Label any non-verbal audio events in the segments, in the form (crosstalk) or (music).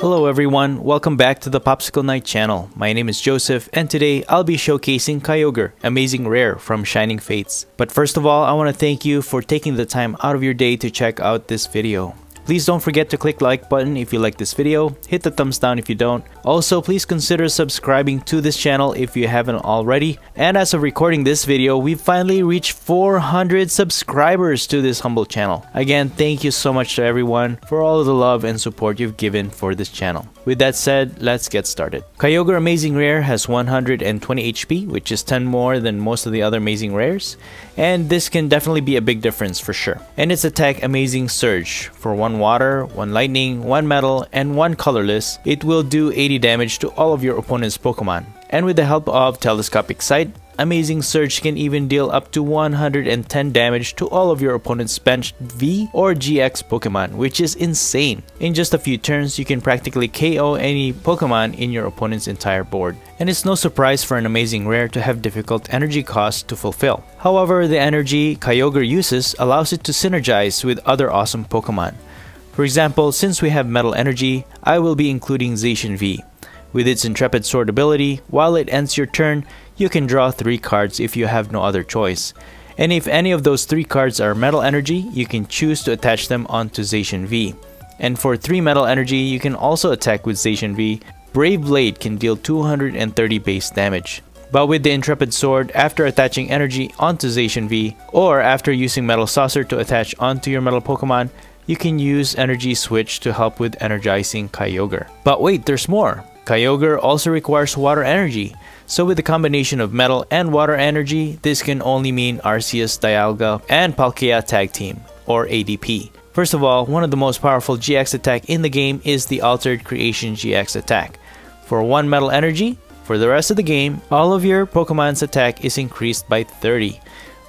Hello everyone, welcome back to the Popsicle Knight channel. My name is Joseph and today I'll be showcasing Kyogre, Amazing Rare from Shining Fates. But first of all, I want to thank you for taking the time out of your day to check out this video. Please don't forget to click like button if you like this video, hit the thumbs down if you don't. Also, please consider subscribing to this channel if you haven't already. And as of recording this video, we've finally reached 400 subscribers to this humble channel. Again, thank you so much to everyone for all of the love and support you've given for this channel. With that said, let's get started. Kyogre Amazing Rare has 120 HP, which is 10 more than most of the other Amazing Rares, and this can definitely be a big difference for sure. And its attack Amazing Surge. For 1 water, 1 lightning, 1 metal, and 1 colorless, it will do 80 damage to all of your opponent's Pokemon. And with the help of Telescopic Sight, Amazing Surge can even deal up to 110 damage to all of your opponent's benched V or GX Pokemon, which is insane. In just a few turns, you can practically KO any Pokemon in your opponent's entire board. And it's no surprise for an Amazing Rare to have difficult energy costs to fulfill. However, the energy Kyogre uses allows it to synergize with other awesome Pokemon. For example, since we have Metal Energy, I will be including Zacian V. With its Intrepid Sword ability, while it ends your turn, you can draw 3 cards if you have no other choice. And if any of those 3 cards are Metal Energy, you can choose to attach them onto Zacian V. And for 3 Metal Energy, you can also attack with Zacian V. Brave Blade can deal 230 base damage. But with the Intrepid Sword, after attaching energy onto Zacian V, or after using Metal Saucer to attach onto your Metal Pokemon, you can use Energy Switch to help with energizing Kyogre. But wait, there's more! Kyogre also requires water energy, so with the combination of metal and water energy, this can only mean Arceus, Dialga, and Palkia Tag Team, or ADP. First of all, one of the most powerful GX attack in the game is the Altered Creation GX attack. For 1 metal energy, for the rest of the game, all of your Pokemon's attack is increased by 30.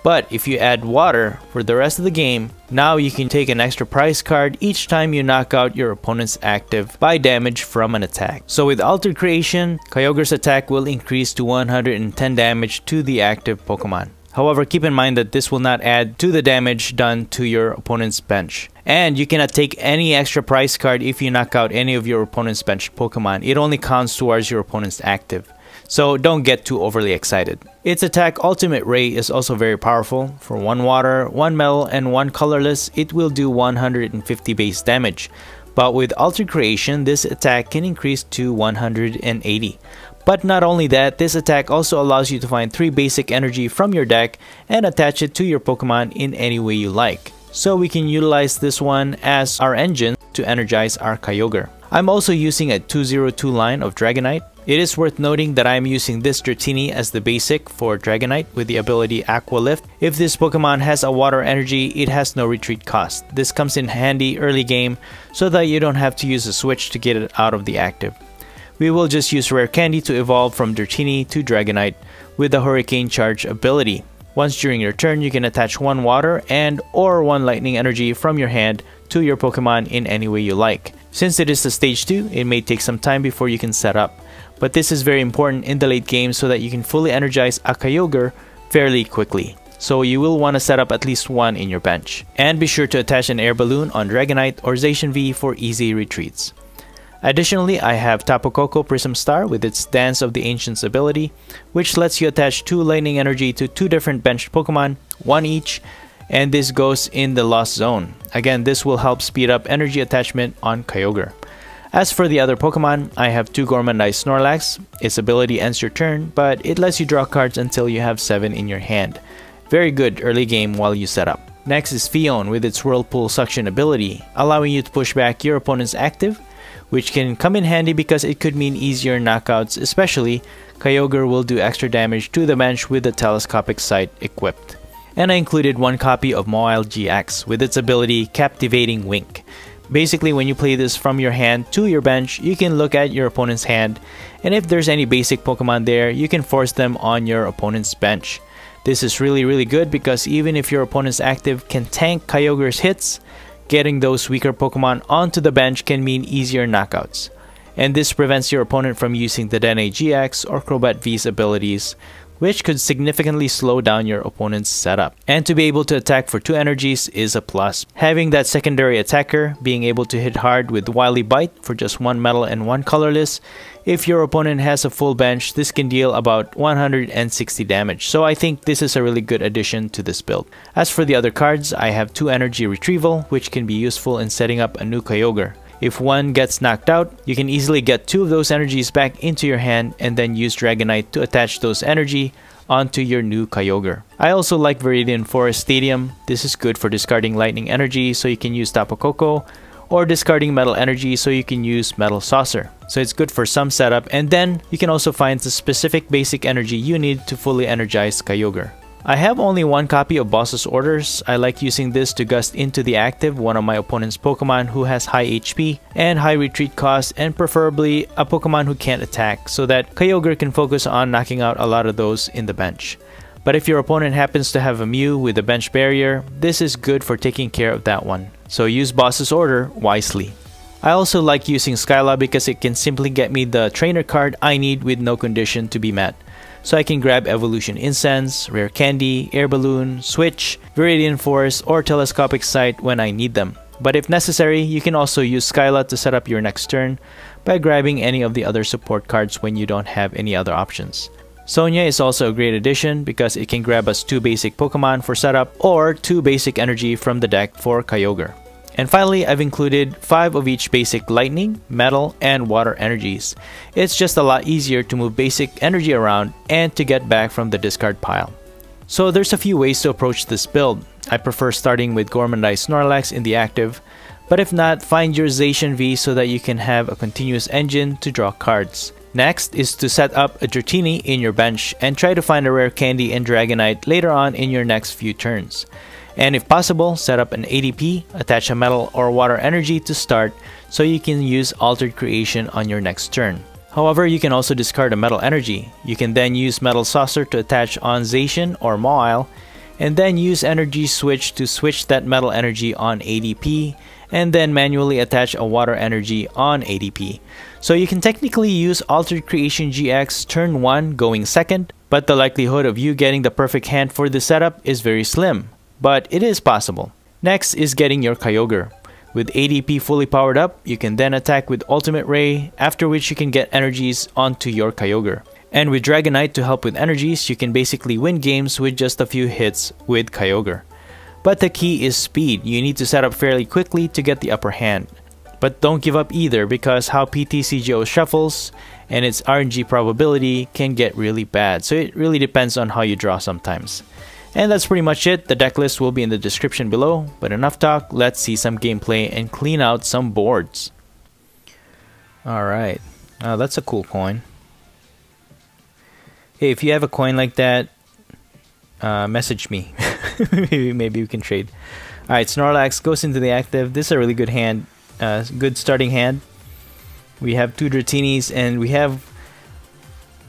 But if you add water for the rest of the game, now you can take an extra prize card each time you knock out your opponent's active by damage from an attack. So with Altered Creation, Kyogre's attack will increase to 110 damage to the active Pokemon. However, keep in mind that this will not add to the damage done to your opponent's bench. And you cannot take any extra prize card if you knock out any of your opponent's bench Pokemon. It only counts towards your opponent's active so don't get too overly excited. Its attack Ultimate Ray is also very powerful. For 1 water, 1 metal, and 1 colorless, it will do 150 base damage. But with Alter Creation, this attack can increase to 180. But not only that, this attack also allows you to find 3 basic energy from your deck and attach it to your Pokemon in any way you like. So we can utilize this one as our engine to energize our Kyogre. I'm also using a 202 line of Dragonite it is worth noting that I am using this Dratini as the basic for Dragonite with the ability Aqua Lift. If this Pokemon has a water energy, it has no retreat cost. This comes in handy early game so that you don't have to use a switch to get it out of the active. We will just use Rare Candy to evolve from Dratini to Dragonite with the Hurricane Charge ability. Once during your turn, you can attach one water and or one lightning energy from your hand to your Pokemon in any way you like. Since it is a stage 2, it may take some time before you can set up but this is very important in the late game so that you can fully energize a Kyogre fairly quickly. So you will want to set up at least one in your bench. And be sure to attach an air balloon on Dragonite or Zacian V for easy retreats. Additionally, I have Tapu Koko Prism Star with its Dance of the Ancients ability, which lets you attach 2 lightning energy to 2 different benched Pokemon, one each, and this goes in the Lost Zone. Again, this will help speed up energy attachment on Kyogre. As for the other Pokemon, I have 2 Gormandized Snorlax. Its ability ends your turn, but it lets you draw cards until you have 7 in your hand. Very good early game while you set up. Next is Phione with its Whirlpool Suction ability, allowing you to push back your opponent's active, which can come in handy because it could mean easier knockouts, especially Kyogre will do extra damage to the bench with the telescopic sight equipped. And I included one copy of Mawile GX with its ability Captivating Wink. Basically, when you play this from your hand to your bench, you can look at your opponent's hand, and if there's any basic Pokemon there, you can force them on your opponent's bench. This is really really good because even if your opponent's active can tank Kyogre's hits, getting those weaker Pokemon onto the bench can mean easier knockouts. And this prevents your opponent from using Dedenne GX or Crobat V's abilities, which could significantly slow down your opponent's setup. And to be able to attack for 2 energies is a plus. Having that secondary attacker, being able to hit hard with Wily Bite for just 1 metal and 1 colorless, if your opponent has a full bench, this can deal about 160 damage, so I think this is a really good addition to this build. As for the other cards, I have 2 energy retrieval, which can be useful in setting up a new Kyogre. If one gets knocked out, you can easily get two of those energies back into your hand and then use Dragonite to attach those energy onto your new Kyogre. I also like Viridian Forest Stadium. This is good for discarding lightning energy so you can use Tapu Koko or discarding metal energy so you can use metal saucer. So it's good for some setup and then you can also find the specific basic energy you need to fully energize Kyogre. I have only one copy of Boss's Orders. I like using this to gust into the active one of my opponent's Pokemon who has high HP and high retreat cost and preferably a Pokemon who can't attack so that Kyogre can focus on knocking out a lot of those in the bench. But if your opponent happens to have a Mew with a bench barrier, this is good for taking care of that one. So use Boss's Order wisely. I also like using Skyla because it can simply get me the trainer card I need with no condition to be met so I can grab Evolution Incense, Rare Candy, Air Balloon, Switch, Viridian Forest, or Telescopic Sight when I need them. But if necessary, you can also use Skyla to set up your next turn by grabbing any of the other support cards when you don't have any other options. Sonia is also a great addition because it can grab us 2 basic Pokemon for setup or 2 basic energy from the deck for Kyogre. And finally, I've included 5 of each basic lightning, metal, and water energies. It's just a lot easier to move basic energy around and to get back from the discard pile. So there's a few ways to approach this build. I prefer starting with Gourmandized Snorlax in the active, but if not, find your Zacian V so that you can have a continuous engine to draw cards. Next is to set up a Dratini in your bench and try to find a rare candy and Dragonite later on in your next few turns. And if possible, set up an ADP, attach a metal or water energy to start so you can use Altered Creation on your next turn. However, you can also discard a metal energy. You can then use Metal Saucer to attach on Zacian or Mawile, and then use Energy Switch to switch that metal energy on ADP, and then manually attach a water energy on ADP. So you can technically use Altered Creation GX turn 1 going second, but the likelihood of you getting the perfect hand for the setup is very slim but it is possible. Next is getting your Kyogre. With ADP fully powered up, you can then attack with Ultimate Ray, after which you can get energies onto your Kyogre. And with Dragonite to help with energies, you can basically win games with just a few hits with Kyogre. But the key is speed, you need to set up fairly quickly to get the upper hand. But don't give up either because how PTCGO shuffles and its RNG probability can get really bad, so it really depends on how you draw sometimes. And that's pretty much it, the deck list will be in the description below, but enough talk, let's see some gameplay and clean out some boards. Alright, oh, that's a cool coin. Hey, if you have a coin like that, uh, message me. maybe, (laughs) maybe we can trade. Alright, Snorlax goes into the active. This is a really good hand, uh, good starting hand. We have two Dratinis and we have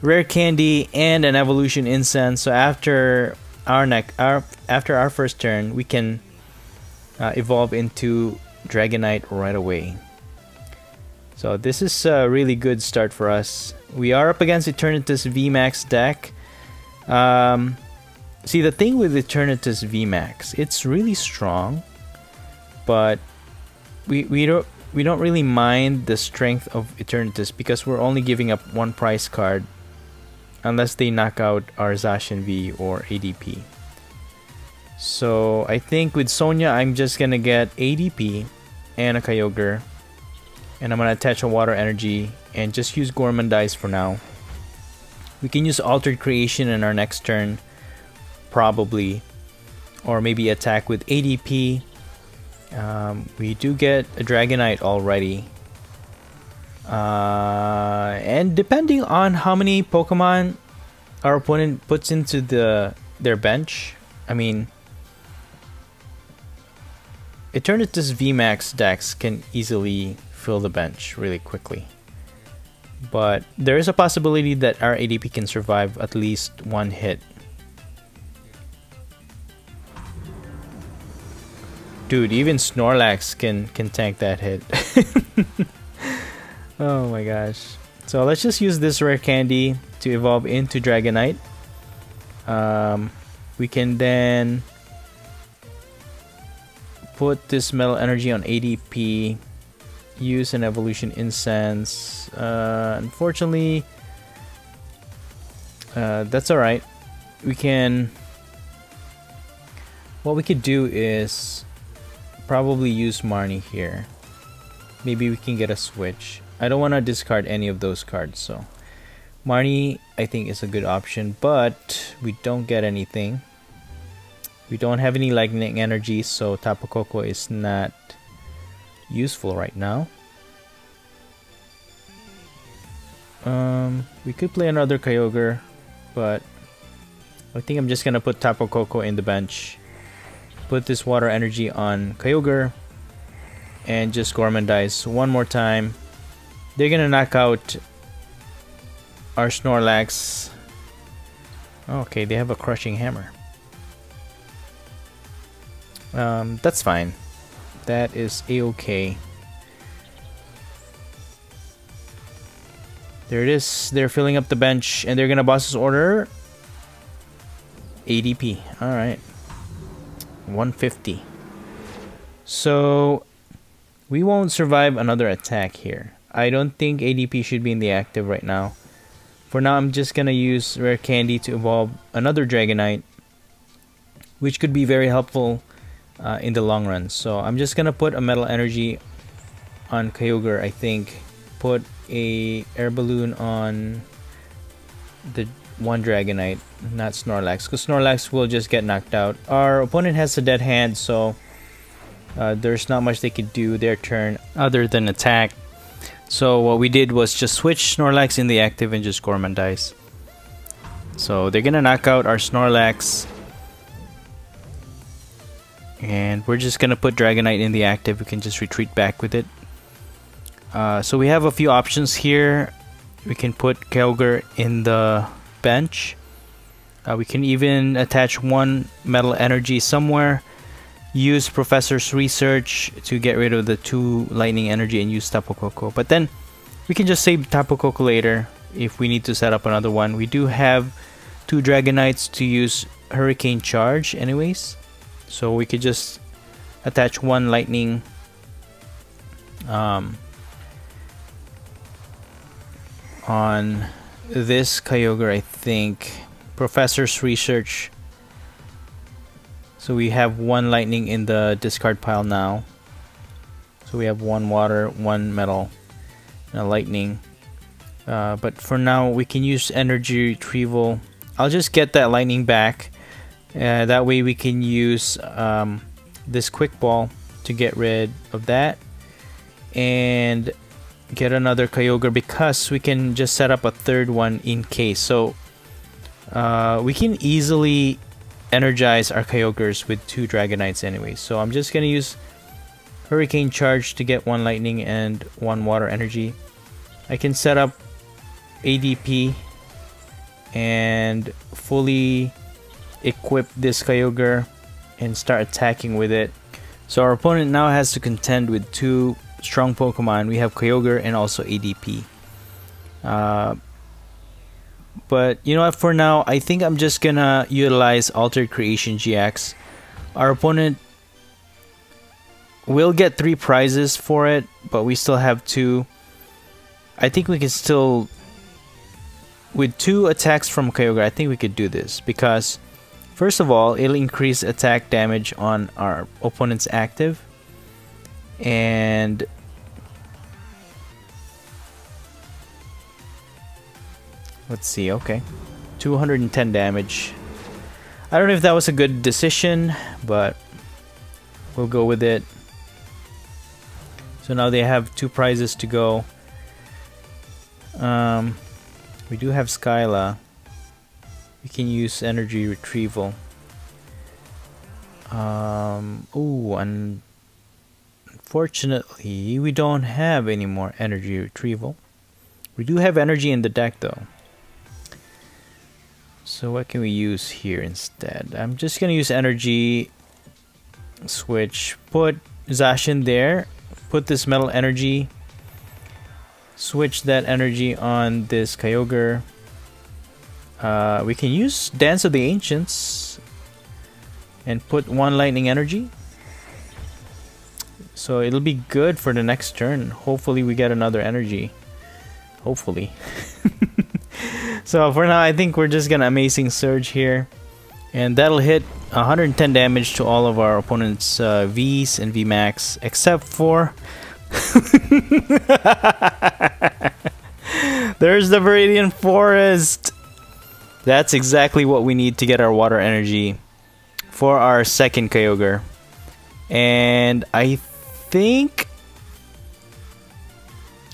Rare Candy and an Evolution Incense. So after our neck our after our first turn we can uh, evolve into Dragonite right away. So this is a really good start for us. We are up against Eternatus VMAX deck. Um, see the thing with Eternatus VMAX, it's really strong, but we we don't we don't really mind the strength of Eternatus because we're only giving up one prize card unless they knock out our Zacian V or ADP. So I think with Sonia, I'm just gonna get ADP and a Kyogre. And I'm gonna attach a Water Energy and just use Gourmandize for now. We can use Altered Creation in our next turn, probably. Or maybe attack with ADP. Um, we do get a Dragonite already. Uh, and depending on how many Pokemon our opponent puts into the their bench, I mean, Eternatus VMAX decks can easily fill the bench really quickly. But there is a possibility that our ADP can survive at least one hit. Dude, even Snorlax can, can tank that hit. (laughs) Oh my gosh. So let's just use this rare candy to evolve into Dragonite. Um, we can then put this metal energy on ADP, use an evolution incense. Uh, unfortunately, uh, that's alright. We can. What we could do is probably use Marnie here. Maybe we can get a switch. I don't want to discard any of those cards, so Marnie I think is a good option, but we don't get anything. We don't have any lightning energy, so Tapu Koko is not useful right now. Um, we could play another Kyogre, but I think I'm just gonna put Tapu Koko in the bench. Put this water energy on Kyogre and just Gourmandize one more time. They're gonna knock out our Snorlax. Okay, they have a crushing hammer. Um, that's fine. That is a-okay. There it is. They're filling up the bench and they're gonna boss's order. ADP. Alright. 150. So we won't survive another attack here. I don't think ADP should be in the active right now. For now, I'm just gonna use Rare Candy to evolve another Dragonite, which could be very helpful uh, in the long run. So I'm just gonna put a Metal Energy on Kyogre, I think. Put a Air Balloon on the one Dragonite, not Snorlax, because Snorlax will just get knocked out. Our opponent has a dead hand, so uh, there's not much they could do their turn other than attack. So what we did was just switch Snorlax in the active and just Gourmandize. So they're gonna knock out our Snorlax and we're just gonna put Dragonite in the active. We can just retreat back with it. Uh, so we have a few options here. We can put Kyogre in the bench. Uh, we can even attach one metal energy somewhere. Use Professor's research to get rid of the two lightning energy and use Tapu Koko. But then we can just save Tapu Koko later if we need to set up another one. We do have two Dragonites to use Hurricane Charge anyways. So we could just attach one lightning um, on this Kyogre, I think. Professor's research. So we have one lightning in the discard pile now. So we have one water, one metal, and a lightning. Uh, but for now, we can use energy retrieval. I'll just get that lightning back uh, that way we can use um, this quick ball to get rid of that and get another Kyogre because we can just set up a third one in case. So uh, we can easily energize our Kyogres with two Dragonites anyway. So I'm just going to use Hurricane Charge to get one Lightning and one Water Energy. I can set up ADP and fully equip this Kyogre and start attacking with it. So our opponent now has to contend with two strong Pokemon. We have Kyogre and also ADP. Uh, but you know what, for now, I think I'm just gonna utilize Altered Creation GX. Our opponent will get three prizes for it, but we still have two. I think we can still, with two attacks from Kyogre, I think we could do this because First of all, it'll increase attack damage on our opponent's active. And let's see, okay. 210 damage. I don't know if that was a good decision, but we'll go with it. So now they have two prizes to go. Um, we do have Skyla we can use energy retrieval. Um, oh, and unfortunately, we don't have any more energy retrieval. We do have energy in the deck though. So what can we use here instead? I'm just gonna use energy switch. Put Zacian there. Put this metal energy. Switch that energy on this Kyogre Uh, we can use Dance of the Ancients and put one lightning energy. So it'll be good for the next turn. Hopefully we get another energy. Hopefully. (laughs) so for now, I think we're just gonna Amazing Surge here. And that'll hit 110 damage to all of our opponent's uh, Vs and Vmax, except for... (laughs) There's the Viridian Forest! That's exactly what we need to get our water energy for our second Kyogre. And I think...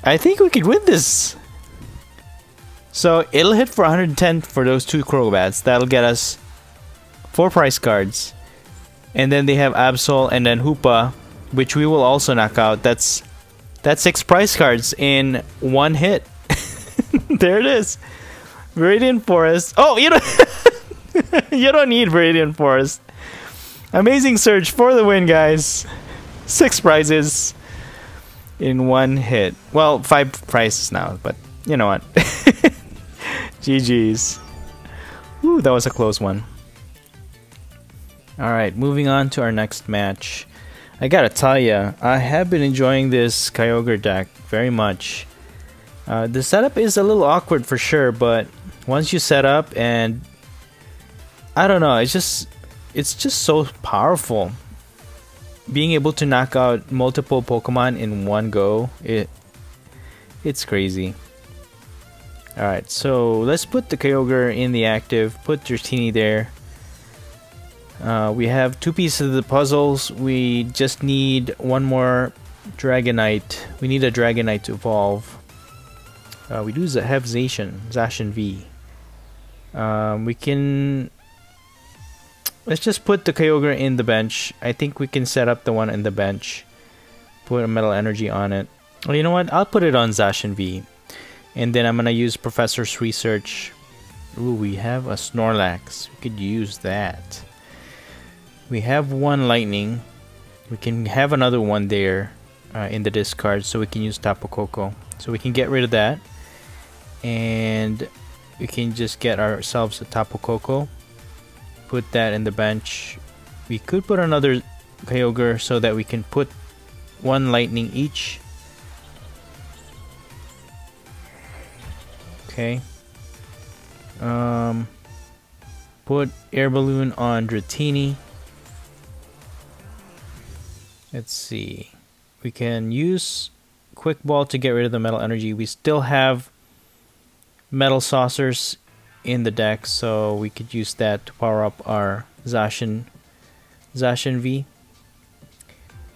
I think we could win this! So it'll hit for 110 for those two Crobats. That'll get us four price cards. And then they have Absol and then Hoopa, which we will also knock out. That's that's six price cards in one hit. (laughs) there it is. Viridian Forest. Oh, you don't (laughs) you don't need Viridian Forest. Amazing Surge for the win, guys. Six prizes in one hit. Well, five prizes now, but you know what. (laughs) GG's. Ooh, that was a close one. Alright, moving on to our next match. I gotta tell ya, I have been enjoying this Kyogre deck very much. Uh, the setup is a little awkward for sure, but once you set up and I don't know, it's just it's just so powerful. Being able to knock out multiple Pokemon in one go, it it's crazy. Alright, so let's put the Kyogre in the active, put Dratini there. Uh, we have two pieces of the puzzles. We just need one more Dragonite. We need a Dragonite to evolve. Uh, we do have Zacian, Zacian V. Um, we can... Let's just put the Kyogre in the bench. I think we can set up the one in the bench. Put a Metal Energy on it. Well, you know what? I'll put it on Zacian V. And then I'm to use Professor's Research. Ooh, we have a Snorlax. We could use that. We have one lightning. We can have another one there uh, in the discard so we can use Tapu Koko. So we can get rid of that. And we can just get ourselves a Tapu Koko. Put that in the bench. We could put another Kyogre so that we can put one lightning each. Okay. Um, put air balloon on Dratini. Let's see. We can use Quick Ball to get rid of the metal energy. We still have metal saucers in the deck, so we could use that to power up our Zacian, Zacian V.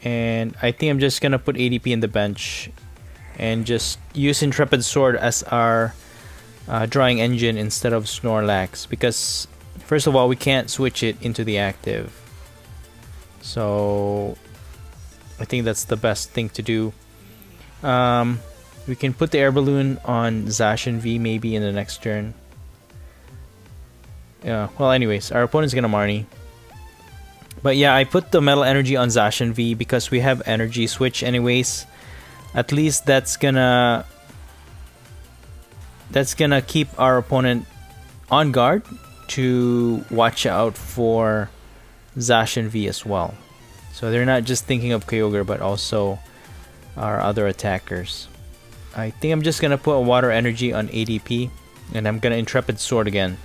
And I think I'm just gonna put ADP in the bench and just use Intrepid Sword as our uh, drawing engine instead of Snorlax because first of all we can't switch it into the active. So I think that's the best thing to do. Um, we can put the air balloon on Zacian V maybe in the next turn. Yeah, well anyways, our opponent's gonna Marnie. But yeah, I put the metal energy on Zacian V because we have energy switch anyways. At least that's gonna that's gonna keep our opponent on guard to watch out for Zacian V as well. So they're not just thinking of Kyogre, but also our other attackers. I think I'm just gonna put a water energy on ADP, and I'm gonna Intrepid Sword again.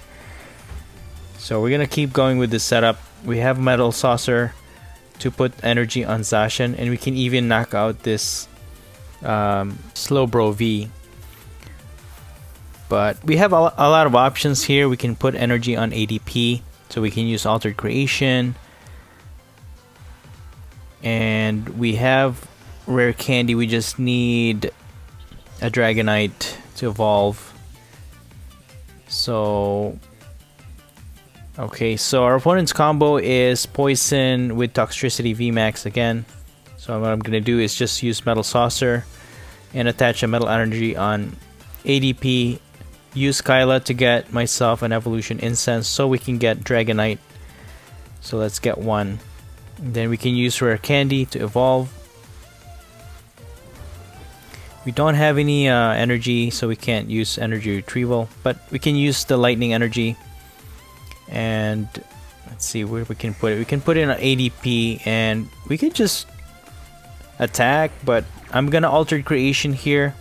So we're gonna keep going with this setup. We have Metal Saucer to put energy on Zacian and we can even knock out this um, Slowbro V. But we have a, lot of options here. We can put energy on ADP, so we can use Altered Creation, and we have rare candy. We just need a dragonite to evolve. So okay so our opponent's combo is poison with toxtricity vmax again. So what i'm gonna do is just use metal saucer and attach a metal energy on adp use skyla to get myself an evolution incense so we can get dragonite so let's get one then we can use rare candy to evolve. We don't have any uh, energy, so we can't use energy retrieval, but we can use the lightning energy. And let's see where we can put it. We can put in an ADP, and we could just attack, but I'm gonna alter creation here.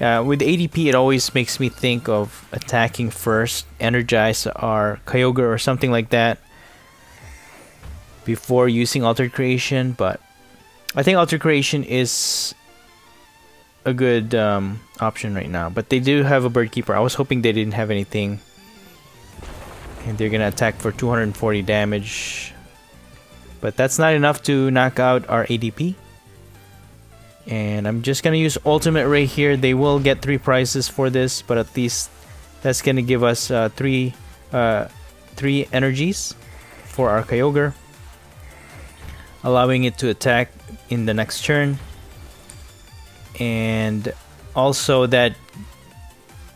Uh, with ADP, it always makes me think of attacking first, energize our Kyogre or something like that before using altered creation, but I think altered creation is a good um, option right now. But they do have a bird keeper. I was hoping they didn't have anything. And they're gonna attack for 240 damage. But that's not enough to knock out our ADP. And I'm just gonna use Ultimate Ray here. They will get three prizes for this, but at least that's gonna give us uh, three, uh, three energies for our Kyogre allowing it to attack in the next turn and also that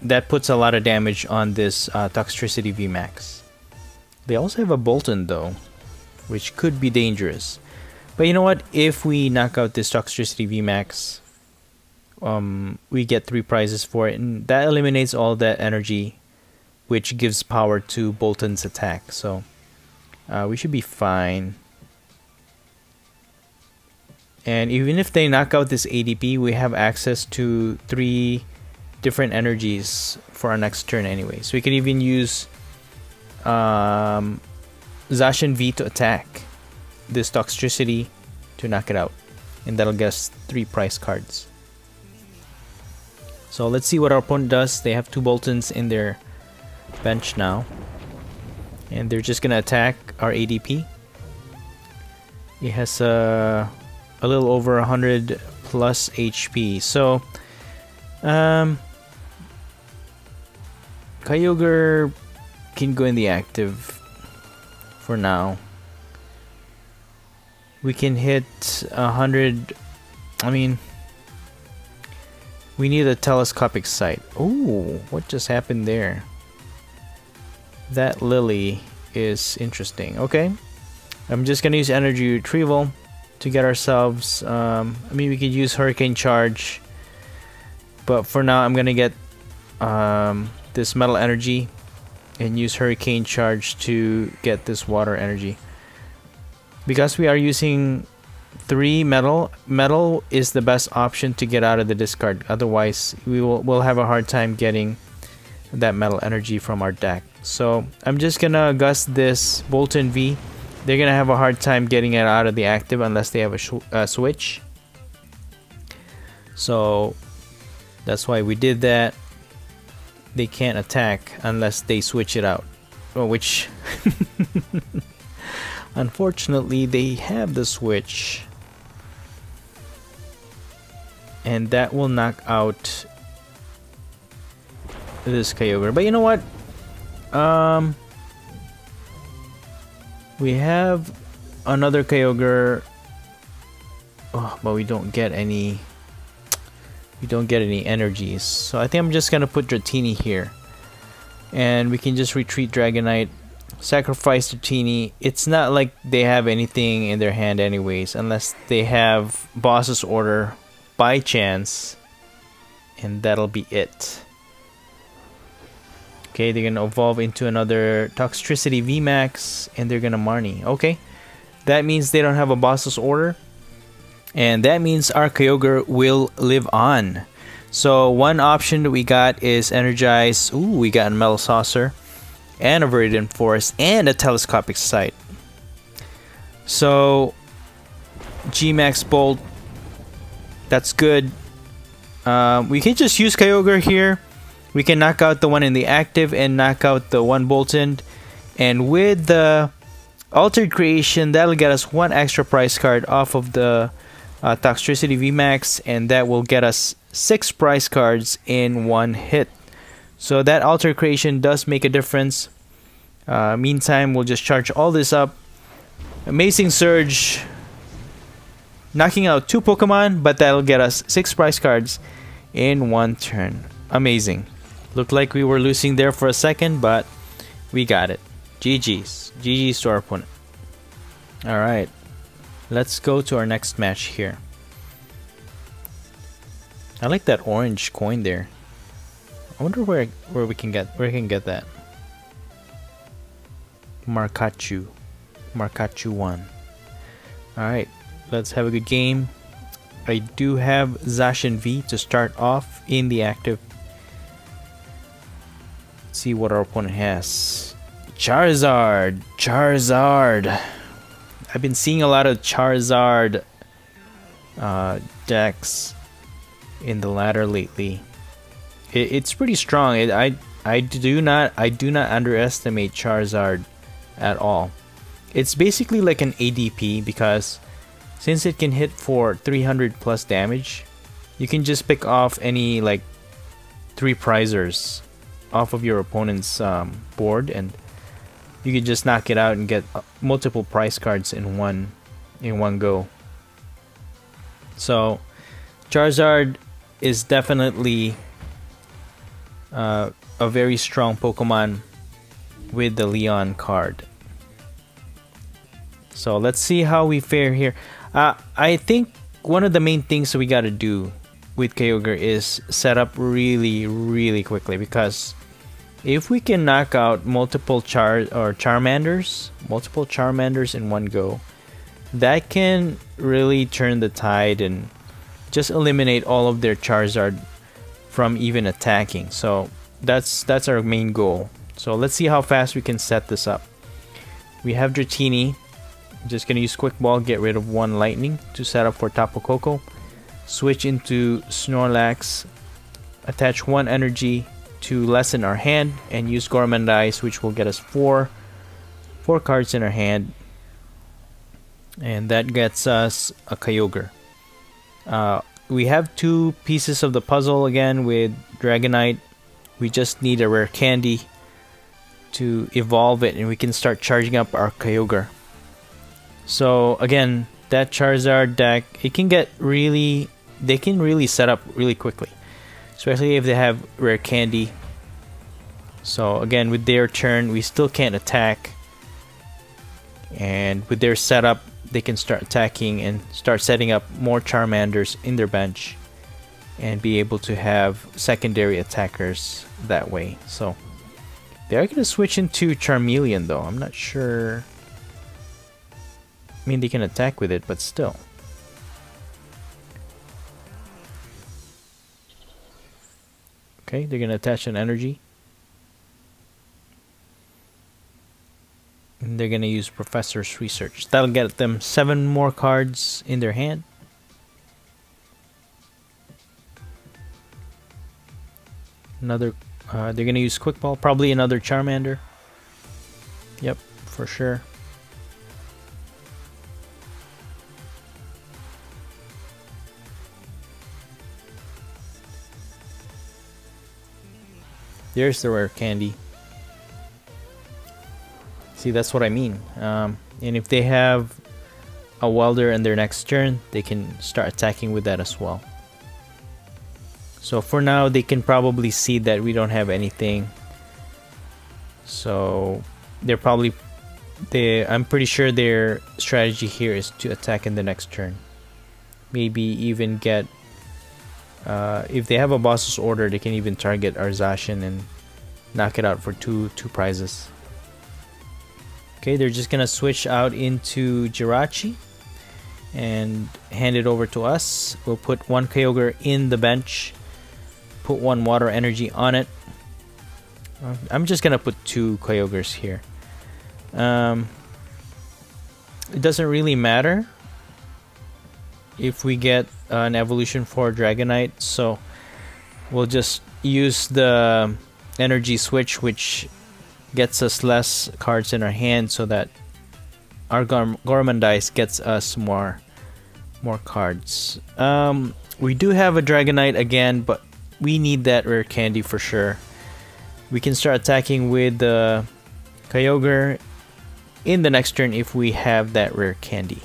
that puts a lot of damage on this uh, Toxtricity VMAX. They also have a Boltund though, which could be dangerous. But you know what? If we knock out this Toxtricity VMAX, um, we get three prizes for it, and that eliminates all that energy, which gives power to Boltund's attack. So uh, we should be fine. And even if they knock out this ADP, we have access to three different energies for our next turn anyway. So we can even use um, Zacian V to attack this Toxtricity to knock it out. And that'll get us three price cards. So let's see what our opponent does. They have two Boltunds in their bench now. And they're just gonna attack our ADP. It has a... Uh, a little over 100 plus HP. So, um, Kyogre can go in the active for now. We can hit a 100. I mean, we need a telescopic sight. Oh, what just happened there? That lily is interesting. Okay. I'm just gonna use energy retrieval to get ourselves um, I mean we could use hurricane charge but for now I'm gonna get um, this metal energy and use hurricane charge to get this water energy because we are using three metal metal is the best option to get out of the discard. Otherwise we will will have a hard time getting that metal energy from our deck. So I'm just gonna gust this Boltund V. They're gonna have a hard time getting it out of the active unless they have a uh, switch. So that's why we did that. They can't attack unless they switch it out. Well, which (laughs) unfortunately they have the switch. And that will knock out this Kyogre but you know what? Um we have another Kyogre, oh, but we don't get any. We don't get any energies, so I think I'm just gonna put Dratini here, and we can just retreat Dragonite, sacrifice Dratini. It's not like they have anything in their hand, anyways, unless they have Boss's Order by chance, and that'll be it. Okay, they're gonna evolve into another Toxtricity VMAX, and they're gonna Marnie. Okay, that means they don't have a boss's order, and that means our Kyogre will live on. So one option that we got is Energize. Ooh, we got a Metal Saucer, and a Viridian Forest, and a Telescopic Sight. So G-Max Bolt, that's good. Uh, we can just use Kyogre here we can knock out the one in the active and knock out the one Boltund. And with the Altered Creation, that'll get us one extra prize card off of the uh, Toxtricity VMAX, and that will get us six prize cards in one hit. So that Altered Creation does make a difference. Uh, meantime, we'll just charge all this up. Amazing Surge, knocking out two Pokemon, but that'll get us six prize cards in one turn. Amazing. Looked like we were losing there for a second, but we got it. GG's. GG's to our opponent. Alright. Let's go to our next match here. I like that orange coin there. I wonder where where we can get where we can get that. Markachu. Markachu 1. Alright, let's have a good game. I do have Zacian V to start off in the active. Let's see what our opponent has. Charizard! Charizard! I've been seeing a lot of Charizard uh, decks in the ladder lately. It, it's pretty strong. It, I I do not I do not underestimate Charizard at all. It's basically like an ADP because since it can hit for 300 plus damage, you can just pick off any like three prizers off of your opponent's um, board and you can just knock it out and get uh, multiple prize cards in one in one go. So Charizard is definitely uh, a very strong Pokemon with the Leon card. So let's see how we fare here. Uh, I think one of the main things we gotta do with Kyogre is set up really, really quickly because if we can knock out multiple Char or Charmanders, multiple Charmanders in one go, that can really turn the tide and just eliminate all of their Charizard from even attacking. So that's that's our main goal. So let's see how fast we can set this up. We have Dratini. Just gonna use Quick Ball, get rid of one Lightning to set up for Tapu Koko. Switch into Snorlax. Attach one Energy to lessen our hand and use Gourmandize, which will get us four, four cards in our hand. And that gets us a Kyogre. Uh, we have two pieces of the puzzle again with Dragonite. We just need a rare candy to evolve it and we can start charging up our Kyogre. So again, that Charizard deck, it can get really, they can really set up really quickly. Especially if they have rare candy. So again, with their turn, we still can't attack. And with their setup, they can start attacking and start setting up more Charmanders in their bench. And be able to have secondary attackers that way. So they are going to switch into Charmeleon though. I'm not sure. I mean, they can attack with it, but still. Okay, they're going to attach an energy. They're going to use Professor's Research. That'll get them seven more cards in their hand. Another uh, they're gonna use Quick Ball, probably another Charmander. Yep, for sure. There's the rare candy. See, that's what I mean. Um, and if they have a welder in their next turn, they can start attacking with that as well. So for now, they can probably see that we don't have anything. So they're probably they. I'm pretty sure their strategy here is to attack in the next turn. Maybe even get. Uh, if they have a boss's order, they can even target Zacian and knock it out for two two prizes. Okay, they're just gonna switch out into Jirachi and hand it over to us. We'll put one Kyogre in the bench put one water energy on it. I'm just gonna put two Kyogres here. Um, it doesn't really matter if we get an evolution for Dragonite, so we'll just use the energy switch, which gets us less cards in our hand, so that our Gourmandize gets us more more cards. Um, we do have a Dragonite again, but we need that rare candy for sure. We can start attacking with the Kyogre in the next turn if we have that rare candy.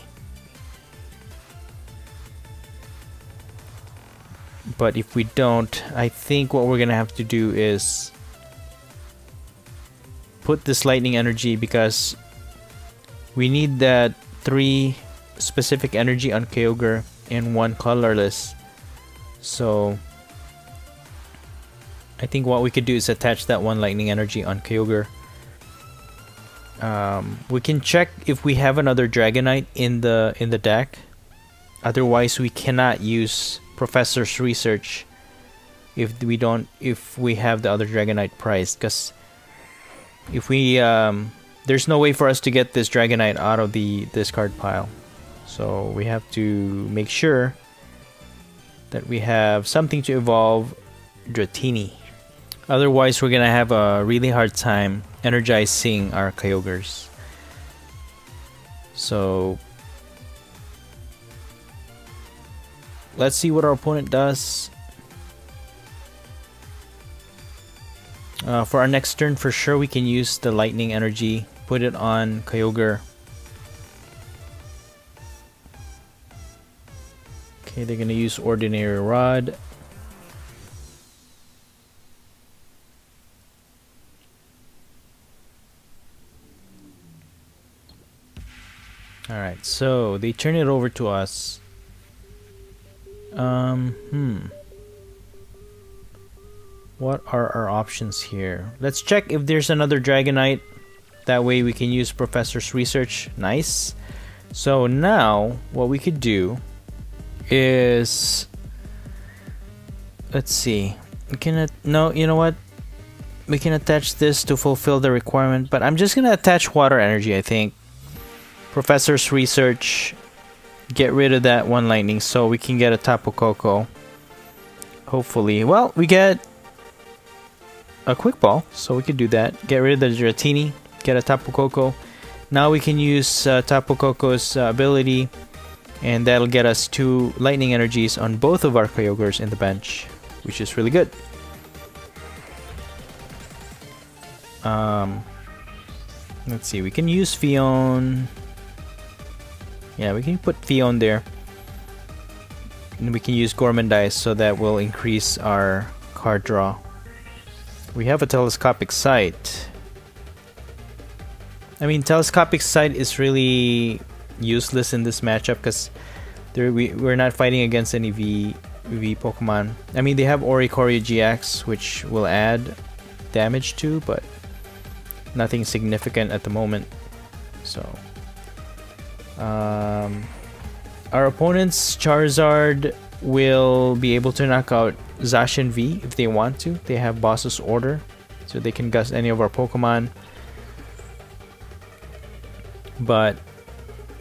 But if we don't, I think what we're gonna have to do is put this lightning energy because we need that three specific energy on Kyogre and one colorless. So I think what we could do is attach that one lightning energy on Kyogre. Um, we can check if we have another Dragonite in the in the deck. Otherwise, we cannot use Professor's research if we don't if we have the other Dragonite priced. Because if we um, there's no way for us to get this Dragonite out of the discard pile, so we have to make sure that we have something to evolve Dratini. Otherwise, we're gonna have a really hard time energizing our Kyogres. So let's see what our opponent does. Uh, for our next turn, for sure, we can use the lightning energy, put it on Kyogre. Okay, they're gonna use ordinary rod. Alright, so they turn it over to us. Um, hmm. What are our options here? Let's check if there's another Dragonite. That way we can use Professor's research. Nice. So now, what we could do is... Let's see. We can... No, you know what? We can attach this to fulfill the requirement, but I'm just gonna attach water energy, I think. Professor's research. Get rid of that one lightning so we can get a Tapu Koko. Hopefully. Well, we get a quick ball, so we can do that. Get rid of the Dratini, get a Tapu Koko. Now we can use uh, Tapu Koko's uh, ability, and that'll get us two lightning energies on both of our Kyogres in the bench, which is really good. Um, let's see, we can use Fion. Yeah, we can put Fion there. And we can use Gormandize so that will increase our card draw. We have a telescopic sight. I mean, telescopic sight is really useless in this matchup because we, we're not fighting against any V, v Pokemon. I mean, they have Oricorio GX, which will add damage to, but nothing significant at the moment. So um, our opponent's Charizard will be able to knock out Zacian V if they want to. They have Boss's Order, so they can gust any of our Pokemon. But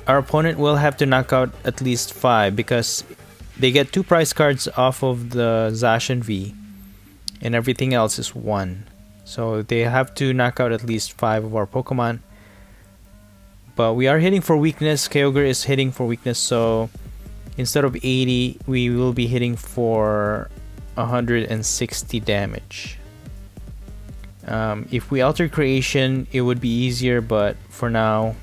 our opponent will have to knock out at least 5 because they get 2 prize cards off of the Zacian V and everything else is 1. So they have to knock out at least 5 of our Pokemon. But we are hitting for weakness. Kyogre is hitting for weakness, so instead of 80, we will be hitting for 160 damage. Um, if we alter creation, it would be easier, but for now,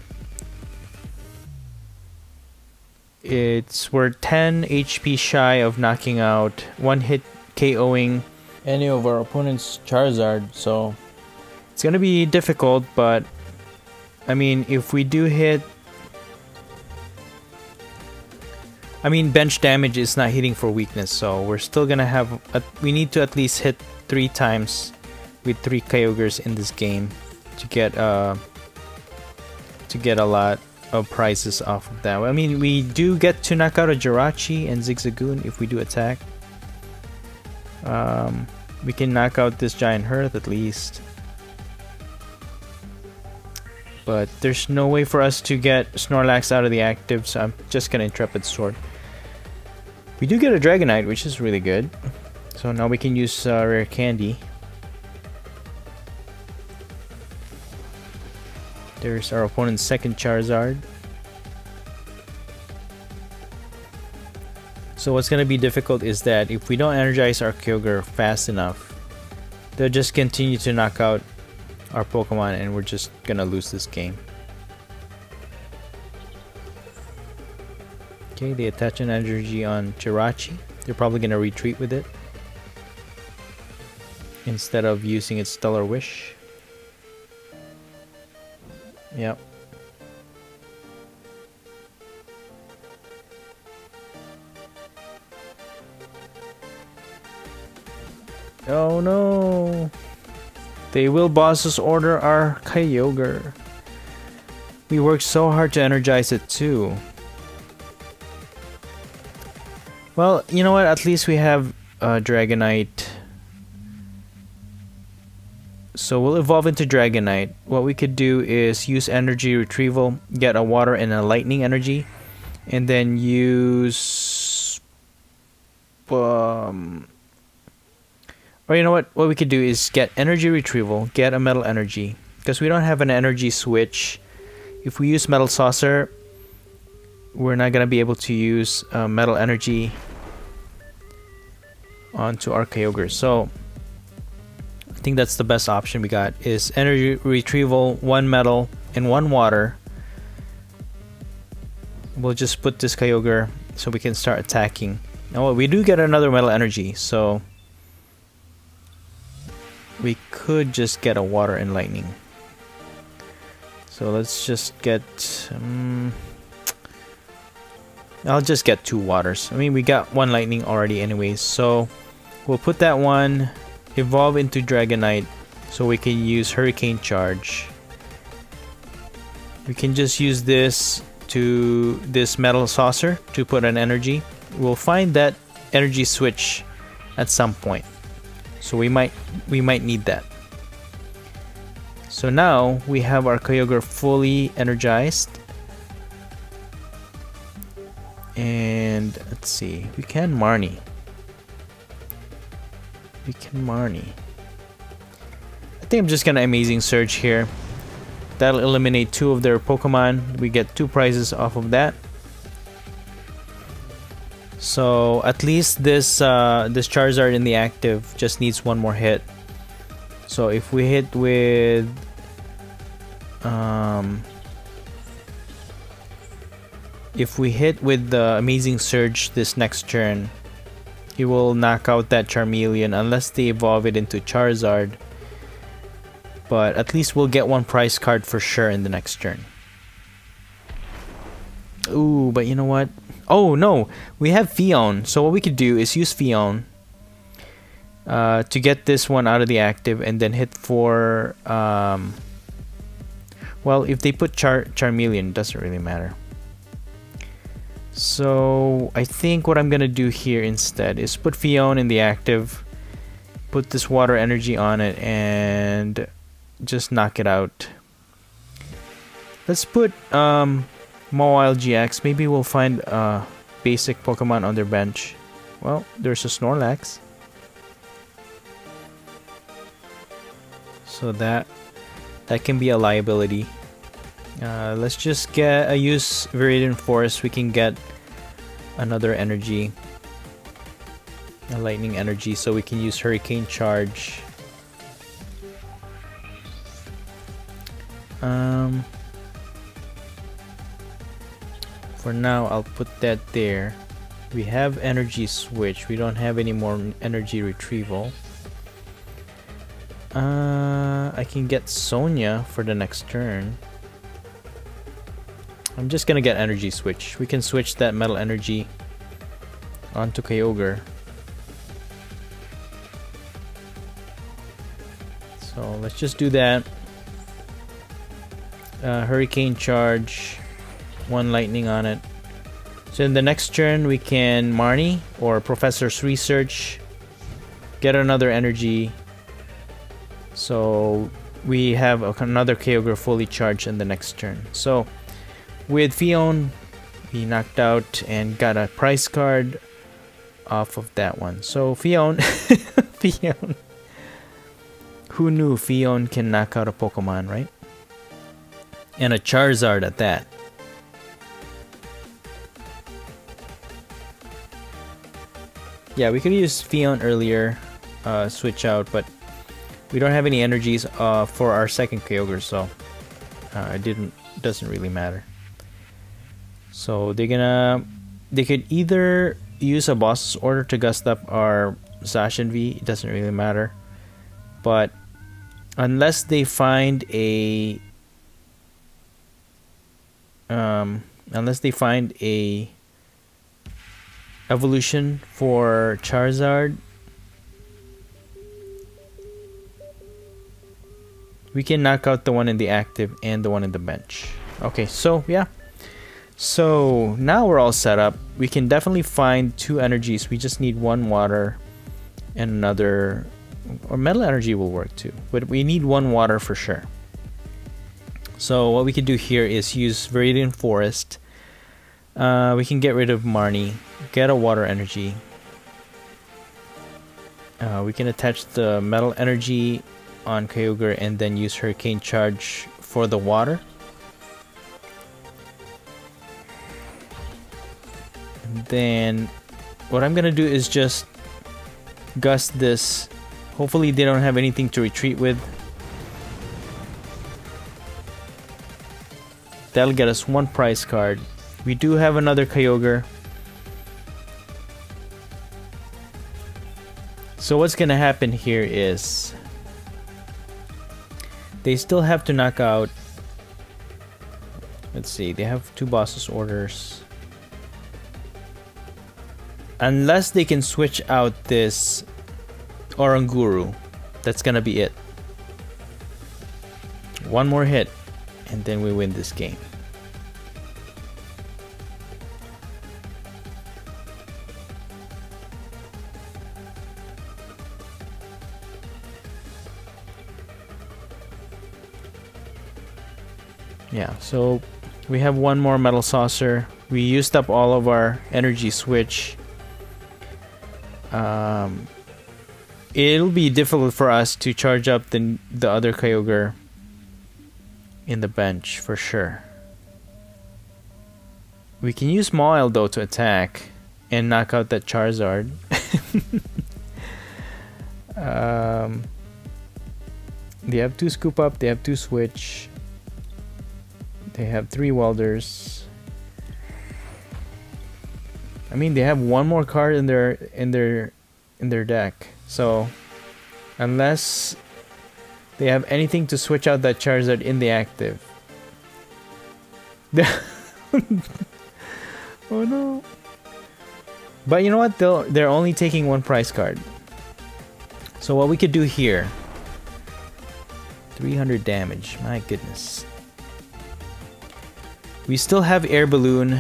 it's we're 10 HP shy of knocking out one hit KOing any of our opponent's Charizard, so it's gonna be difficult, but I mean, if we do hit... I mean, bench damage is not hitting for weakness, so we're still gonna have... A, we need to at least hit three times with three Kyogres in this game to get uh to get a lot of prizes off of that. I mean, we do get to knock out a Jirachi and Zigzagoon if we do attack. Um, we can knock out this Giant Hearth at least. But there's no way for us to get Snorlax out of the active, so I'm just gonna Intrepid Sword. We do get a Dragonite, which is really good. So now we can use uh, Rare Candy. There's our opponent's second Charizard. So what's gonna be difficult is that if we don't energize our Kyogre fast enough, they'll just continue to knock out our Pokemon and we're just gonna lose this game. Okay, they attach an energy on Jirachi. They're probably gonna retreat with it. Instead of using its Stellar Wish. Yep. Oh no. They will bosses order our Kyogre. We worked so hard to energize it too. Well, you know what? At least we have uh, Dragonite. So we'll evolve into Dragonite. What we could do is use energy retrieval, get a water and a lightning energy, and then use um or you know what what we could do is get energy retrieval, get a metal energy because we don't have an energy switch. If we use metal saucer, we're not gonna be able to use uh, metal energy onto our Kyogre. So I think that's the best option we got is energy retrieval, one metal and one water. We'll just put this Kyogre so we can start attacking. Now we do get another metal energy, so we could just get a water and lightning. So let's just get um, I'll just get two waters. I mean, we got one lightning already anyways, so we'll put that one, evolve into Dragonite, so we can use Hurricane Charge. We can just use this to this metal saucer to put an energy. We'll find that energy switch at some point. So we might we might need that. So now we have our Kyogre fully energized and let's see, we can Marnie. We can Marnie. I think I'm just gonna Amazing Surge here. That'll eliminate two of their Pokemon. We get two prizes off of that. So at least this uh, this Charizard in the active just needs one more hit. So if we hit with um, if we hit with the Amazing Surge this next turn, he will knock out that Charmeleon unless they evolve it into Charizard. But at least we'll get one prize card for sure in the next turn. Ooh, but you know what? Oh no, we have Fion. So what we could do is use Fion uh, to get this one out of the active and then hit for... Um, well, if they put Char Charmeleon, doesn't really matter. So I think what I'm gonna do here instead is put Fion in the active, put this water energy on it, and just knock it out. Let's put um, Mawile GX. Maybe we'll find a basic Pokemon on their bench. Well, there's a Snorlax. So that that can be a liability. Uh, let's just get a use Viridian Forest. We can get another energy, a lightning energy, so we can use Hurricane Charge. Um, for now, I'll put that there. We have energy switch. We don't have any more energy retrieval. Uh, I can get Sonia for the next turn. I'm just gonna get energy switch. We can switch that metal energy onto Kyogre. So let's just do that. Uh, Hurricane charge, one lightning on it. So in the next turn we can Marnie or Professor's Research, get another energy. So we have another Kyogre fully charged in the next turn. So with Fion, we knocked out and got a price card off of that one. So Fion, (laughs) Phione. Who knew Fion can knock out a Pokemon, right? And a Charizard at that. Yeah, we could use Fion earlier, uh, switch out, but we don't have any energies uh, for our second Kyogre, so uh, it didn't doesn't really matter. So they're gonna they could either use a boss's order to gust up our Zacian V, it doesn't really matter. But unless they find a um, unless they find a evolution for Charizard we can knock out the one in the active and the one in the bench. Okay, so yeah, so now we're all set up. We can definitely find two energies. We just need one water and another, or metal energy will work too. But we need one water for sure. So what we can do here is use Viridian Forest. Uh, we can get rid of Marnie, get a water energy. Uh, we can attach the metal energy on Kyogre and then use Hurricane Charge for the water. Then what I'm gonna do is just gust this. Hopefully they don't have anything to retreat with. That'll get us one prize card. We do have another Kyogre. So what's gonna happen here is they still have to knock out let's see they have two bosses orders unless they can switch out this Oranguru that's gonna be it one more hit and then we win this game Yeah, so we have one more metal saucer. We used up all of our energy switch. Um, it'll be difficult for us to charge up the the other Kyogre in the bench for sure. We can use Mawile though to attack and knock out that Charizard. (laughs) um, they have two scoop up, they have two switch. They have three welders. I mean, they have one more card in their in their in their deck. So, unless they have anything to switch out that Charizard in the active. (laughs) oh no. But you know what? They'll, they're only taking one price card. So what we could do here... 300 damage. My goodness. We still have air balloon,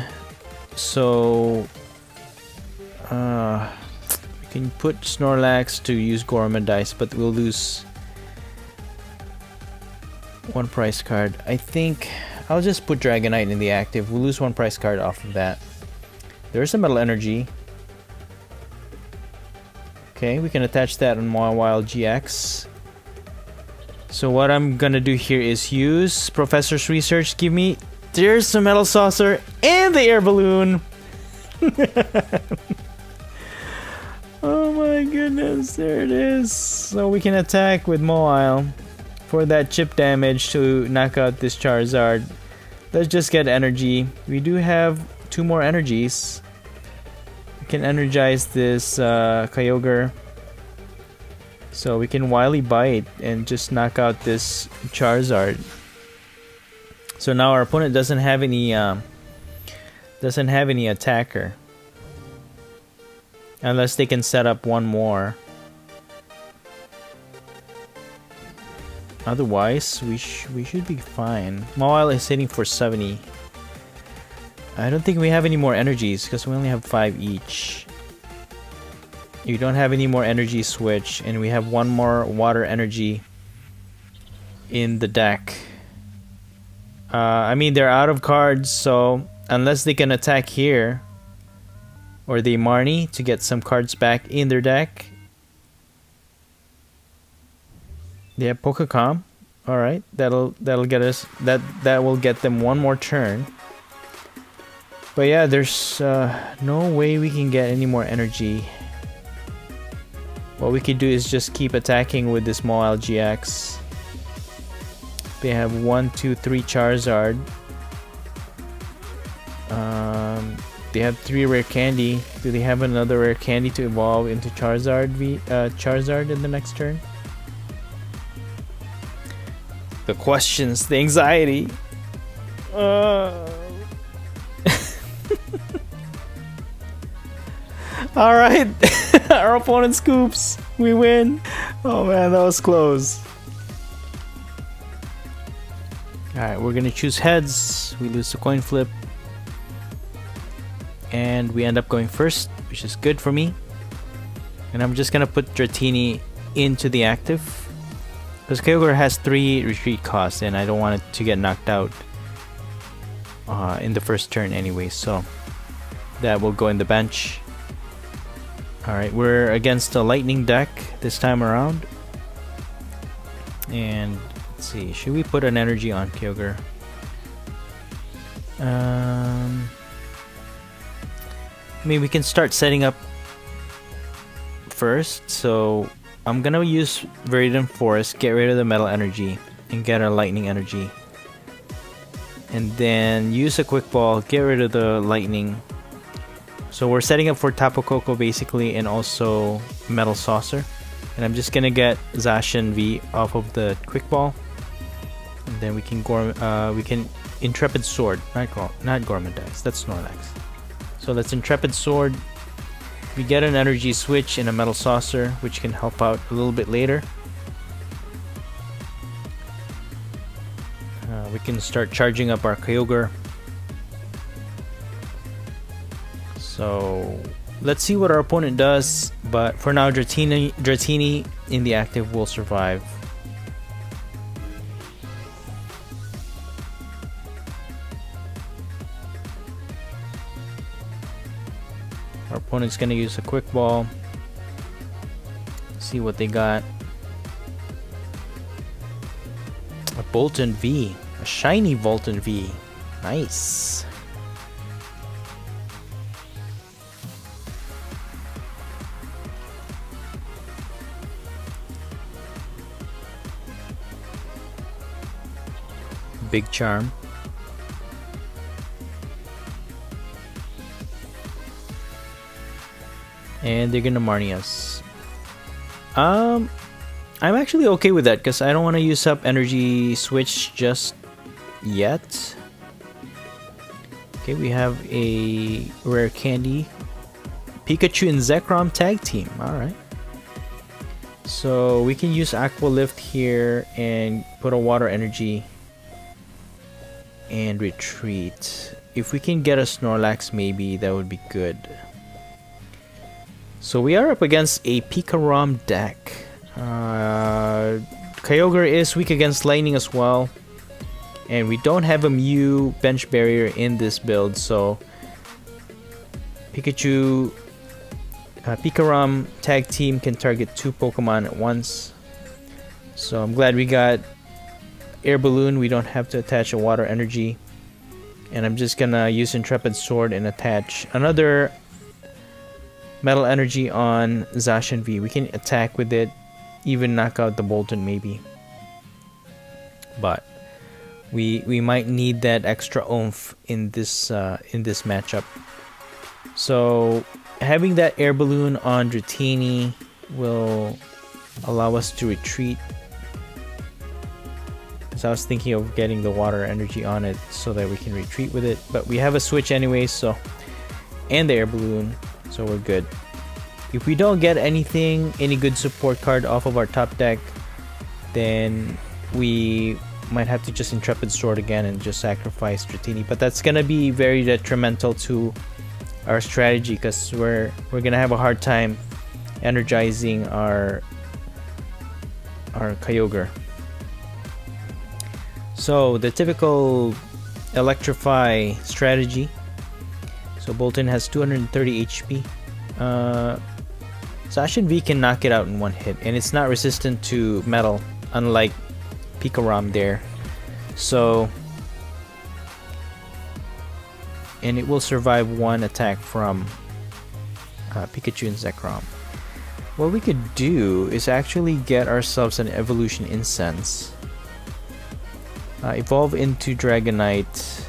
so uh, we can put Snorlax to use Dice, but we'll lose one price card. I think I'll just put Dragonite in the active. We'll lose one price card off of that. There's a Metal Energy. Okay, we can attach that on Mawile GX. So what I'm gonna do here is use Professor's Research. Give me there's the metal saucer and the air balloon. (laughs) my goodness, there it is. So we can attack with Mawile for that chip damage to knock out this Charizard. Let's just get energy. We do have two more energies. We can energize this uh, Kyogre. So we can Wily Bite and just knock out this Charizard. So now our opponent doesn't have any um, doesn't have any attacker. Unless they can set up one more. Otherwise, we sh we should be fine. Mawile is hitting for 70. I don't think we have any more energies because we only have 5 each. You don't have any more energy switch and we have one more water energy in the deck. Uh, I mean, they're out of cards, so unless they can attack here, or the Marnie to get some cards back in their deck. They have Pokecom. All right, that'll that'll get us that that will get them one more turn. But yeah, there's uh, no way we can get any more energy. What we could do is just keep attacking with this Mawile GX. They have one, two, three Charizard. Um, they have three rare candy. Do they have another rare candy to evolve into Charizard v uh, Charizard in the next turn? The questions, the anxiety. Uh... (laughs) All right, (laughs) our opponent scoops. We win. Oh man, that was close. Alright, we're gonna choose heads. We lose the coin flip. And we end up going first, which is good for me. And I'm just gonna put Dratini into the active. Because Kyogre has 3 retreat costs and I don't want it to get knocked out uh, in the first turn anyway. So that will go in the bench. Alright, we're against a lightning deck this time around. And let's see, should we put an energy on Kyogre? Um, I mean, we can start setting up first. So I'm gonna use Viridian Forest, get rid of the metal energy, and get our lightning energy. And then use a quick ball, get rid of the lightning. So we're setting up for Tapu Koko basically, and also Metal Saucer. And I'm just gonna get Zacian V off of the quick ball. And then we can Gorm uh, we can Intrepid Sword, not Gor not Gormandize, that's Snorlax. So let's Intrepid Sword. We get an energy switch and a metal saucer, which can help out a little bit later. Uh, we can start charging up our Kyogre. So let's see what our opponent does, but for now Dratini, Dratini in the active will survive. Opponent's gonna use a quick ball. See what they got. A Boltund V. A shiny Boltund V. Nice. Big charm. And they're gonna Marnie us. Um, I'm actually okay with that because I don't want to use up energy switch just yet. Okay, we have a rare candy. Pikachu and Zekrom tag team. Alright. So we can use Aqua Lift here and put a water energy and retreat. If we can get a Snorlax maybe that would be good. So we are up against a Pikarom deck. Uh, Kyogre is weak against lightning as well. And we don't have a Mew bench barrier in this build, so Pikachu, uh, Pikarom tag team can target two Pokemon at once. So I'm glad we got Air Balloon. We don't have to attach a Water Energy. And I'm just gonna use Intrepid Sword and attach another Metal Energy on Zacian V. We can attack with it, even knock out the Boltund maybe. But we we might need that extra oomph in this uh, in this matchup. So having that air balloon on Dratini will allow us to retreat. So I was thinking of getting the water energy on it so that we can retreat with it. But we have a switch anyway, so and the air balloon so we're good. If we don't get anything, any good support card off of our top deck, then we might have to just Intrepid Sword again and just sacrifice Dratini. But that's gonna be very detrimental to our strategy because we're we're gonna have a hard time energizing our our Kyogre. So the typical electrify strategy so Boltund has 230 HP. Uh, Zacian V can knock it out in one hit, and it's not resistant to metal, unlike Pikarom there. So, and it will survive one attack from uh, Pikachu and Zekrom. What we could do is actually get ourselves an Evolution Incense. Uh, evolve into Dragonite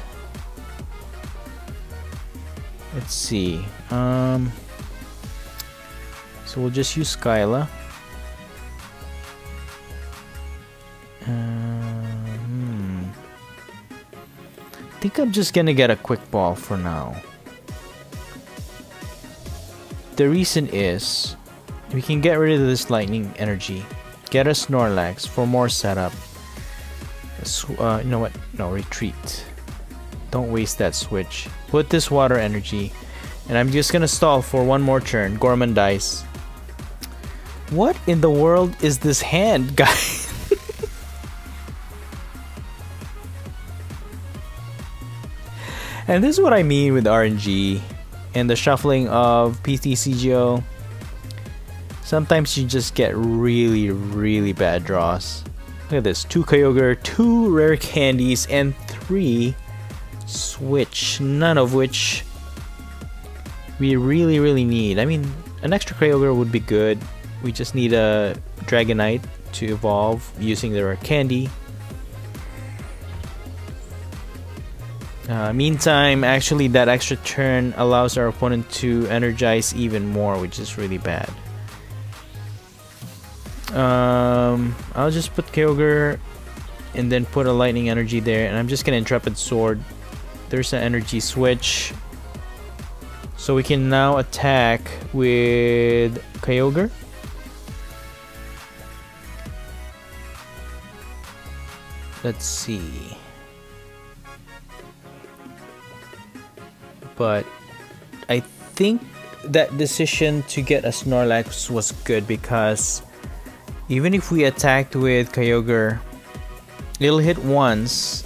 Let's see. Um, so we'll just use Skyla. Uh, hmm. I think I'm just gonna get a quick ball for now. The reason is we can get rid of this lightning energy, get a Snorlax for more setup. uh, you know what? No, retreat. Don't waste that switch. Put this water energy. And I'm just gonna stall for one more turn. Gormandize. What in the world is this hand, (laughs) guys? and this is what I mean with RNG and the shuffling of PTCGO. Sometimes you just get really, really bad draws. Look at this. Two Kyogre, two rare candies, and three Switch. None of which we really, really need. I mean, an extra Kyogre would be good. We just need a Dragonite to evolve using their candy. Uh, meantime, actually that extra turn allows our opponent to energize even more, which is really bad. Um, I'll just put Kyogre and then put a lightning energy there, and I'm just gonna Intrepid Sword. There's an energy switch. So we can now attack with Kyogre. Let's see. But I think that decision to get a Snorlax was good because even if we attacked with Kyogre, it'll hit once.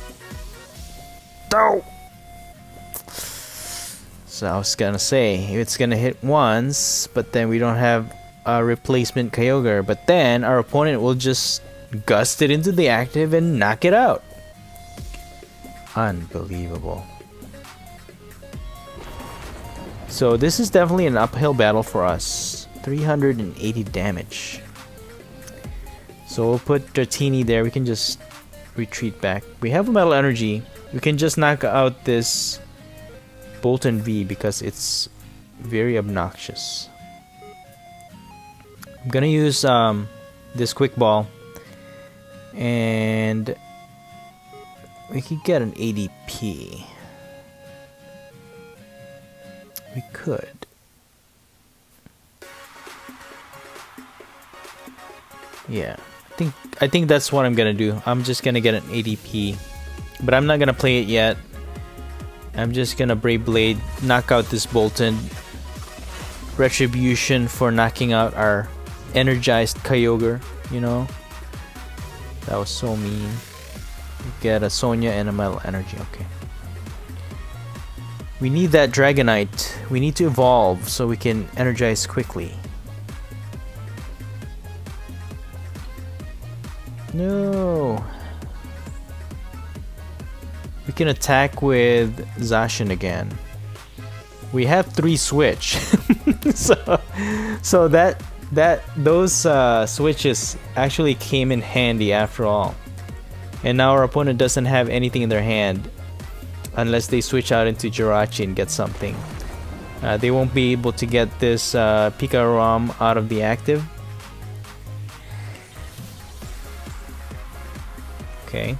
No! So I was gonna say, it's gonna hit once, but then we don't have a replacement Kyogre, but then our opponent will just gust it into the active and knock it out. Unbelievable. So this is definitely an uphill battle for us. 380 damage. So we'll put Dratini there. We can just retreat back. We have a Metal Energy. We can just knock out this Boltund V because it's very obnoxious. I'm gonna use um, this Quick Ball and we could get an ADP. We could. Yeah, I think I think that's what I'm gonna do. I'm just gonna get an ADP, but I'm not gonna play it yet. I'm just gonna Brave Blade, knock out this Boltund. Retribution for knocking out our energized Kyogre, you know. That was so mean. Get a Sonia and a Metal Energy, okay. We need that Dragonite. We need to evolve so we can energize quickly. No. We can attack with Zacian again. We have three switch. (laughs) so so that that those uh, switches actually came in handy after all. And now our opponent doesn't have anything in their hand unless they switch out into Jirachi and get something. Uh, they won't be able to get this uh, Pika Rom out of the active. Okay,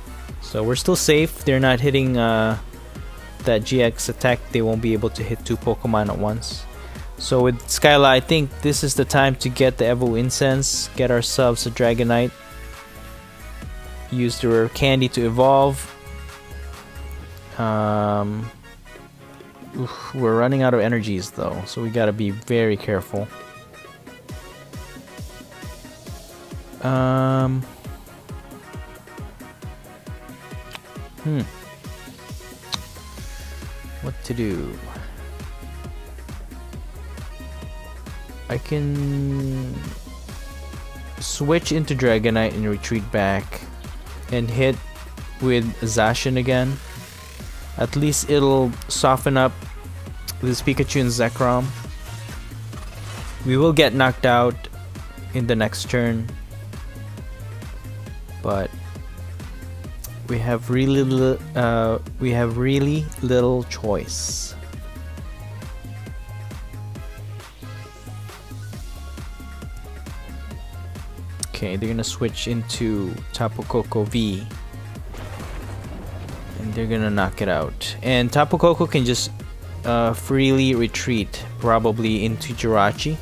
so we're still safe. They're not hitting uh, that GX attack. They won't be able to hit two Pokemon at once. So with Skyla, I think this is the time to get the Evo Incense, get ourselves a Dragonite, use the Rare candy to evolve. Um, oof, we're running out of energies though, so we gotta be very careful. Um, hmm. What to do? I can switch into Dragonite and retreat back and hit with Zacian again. At least it'll soften up this Pikachu and Zekrom. We will get knocked out in the next turn. But we have really uh, we have really little choice. Okay, they're gonna switch into Tapu Koko V. And they're gonna knock it out. And Tapu Koko can just uh, freely retreat, probably into Jirachi.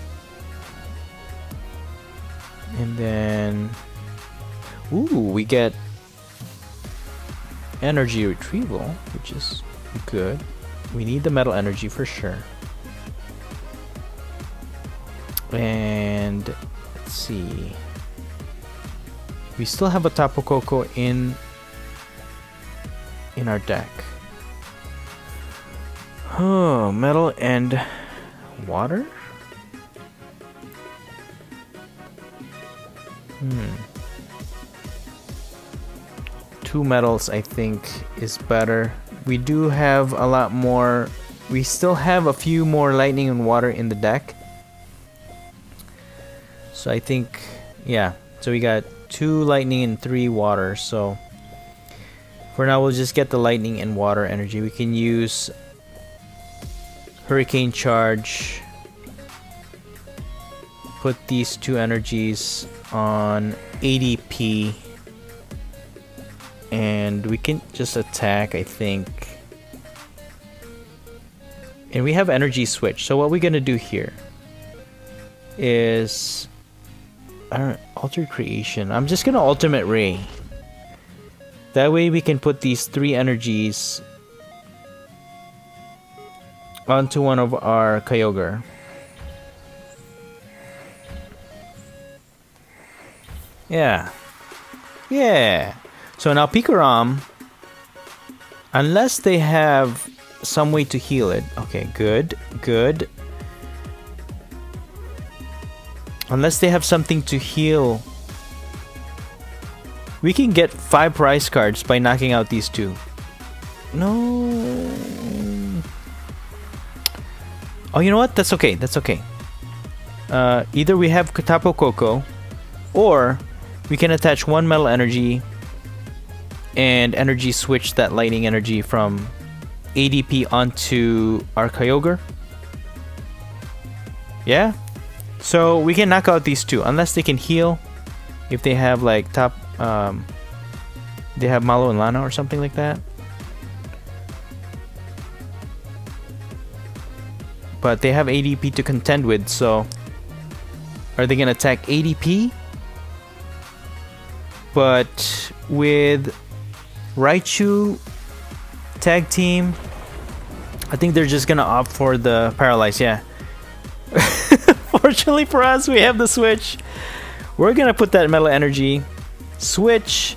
And then... Ooh, we get energy retrieval, which is good. We need the metal energy for sure. And let's see. We still have a Tapu Koko in in our deck. Oh, metal and water? Hmm. Two metals, I think, is better. We do have a lot more. We still have a few more lightning and water in the deck. So I think, yeah. So we got two lightning and three water. So for now, we'll just get the lightning and water energy. We can use Hurricane Charge. Put these two energies on ADP. And we can just attack, I think. And we have energy switch. So what we're to do here is... I don't altered creation. I'm just to ultimate ray. That way we can put these three energies onto one of our Kyogre. Yeah. Yeah. So now Pikarom, unless they have some way to heal it. Okay, good, good. Unless they have something to heal. We can get 5 prize cards by knocking out these two. No. Oh, you know what? That's okay. That's okay. Uh, either we have Tapu Koko, or we can attach one metal energy and energy switch that lightning energy from ADP onto our Kyogre. Yeah? So we can knock out these two, unless they can heal. If they have like top, um, they have Mallow and Lana or something like that. But they have ADP to contend with, so are they gonna attack ADP? But with Raichu tag team, I think they're just gonna opt for the paralyze. Yeah. (laughs) Fortunately for us, we have the switch. We're gonna put that metal energy switch,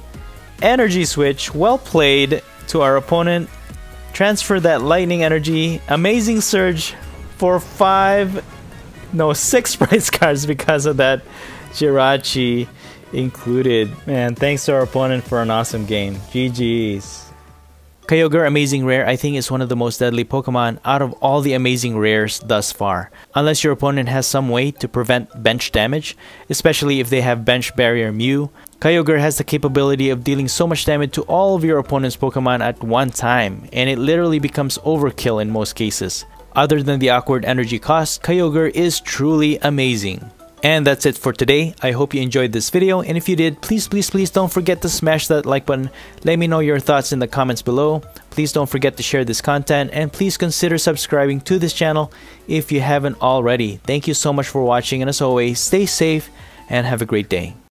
energy switch. Well played to our opponent. Transfer that lightning energy. Amazing surge for five, no six (laughs) prize cards because of that Jirachi included. Man, thanks to our opponent for an awesome game. GG's. Kyogre Amazing Rare I think is one of the most deadly Pokemon out of all the amazing rares thus far. Unless your opponent has some way to prevent bench damage, especially if they have bench barrier Mew, Kyogre has the capability of dealing so much damage to all of your opponent's Pokemon at one time, and it literally becomes overkill in most cases. Other than the awkward energy cost, Kyogre is truly amazing. And that's it for today. I hope you enjoyed this video and if you did, please please please don't forget to smash that like button. Let me know your thoughts in the comments below. Please don't forget to share this content and please consider subscribing to this channel if you haven't already. Thank you so much for watching and as always, stay safe and have a great day.